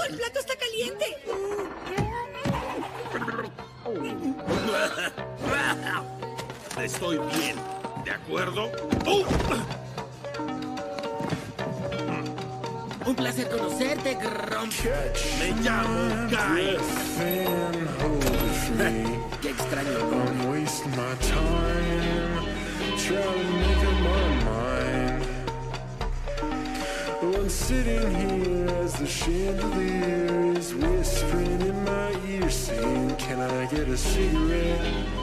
¡Cuidado! ¡El plato está caliente! Estoy bien, ¿de acuerdo? ¡Uh! Un placer conocerte, Grump. Me llamo Guy. Qué extraño nombre. Sitting here as chandelier is whispering in my ear, saying, Can I get a cigarette?